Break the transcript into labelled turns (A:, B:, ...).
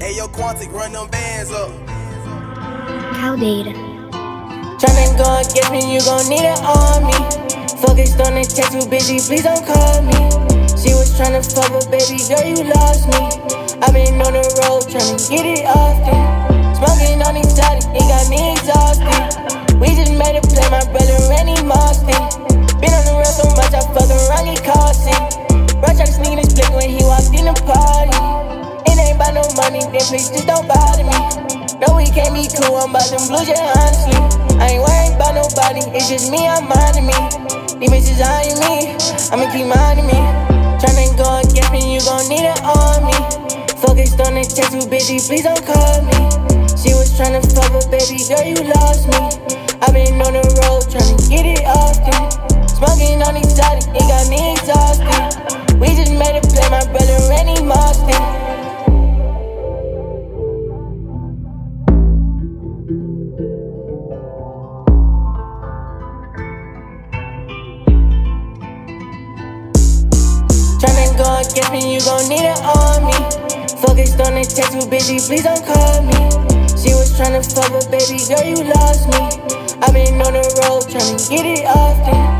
A: Hey, yo, Quantic, run them bands up.
B: Cow data.
C: Tryna go against me, you gon' need an army. Focused on the text, too busy, please don't call me. She was tryna fuck, but baby girl, you lost me. I've been on the road tryna get it often. Smoking on these shotties, it got me exhausted. We just made a play, my brother Randy Marston. Been on the road so much, I fuck around, get costing. Bro tried to sneak in his blick when he walked in the party. Money, then please just don't bother me. No, we can't be cool, I'm about them blues, yeah, honestly. I ain't worried about nobody, it's just me, I'm minding me. These bitches eyeing me, I'ma keep minding me. Tryna go against me, you gon' need an army. Focused on the text, too busy, please don't call me. She was tryna fuck, but baby girl, you lost me. Me, you gon' need an army. Focused on the text, too busy, please don't call me. She was tryna fuck, but baby girl, you lost me. i been on the road tryna get it often.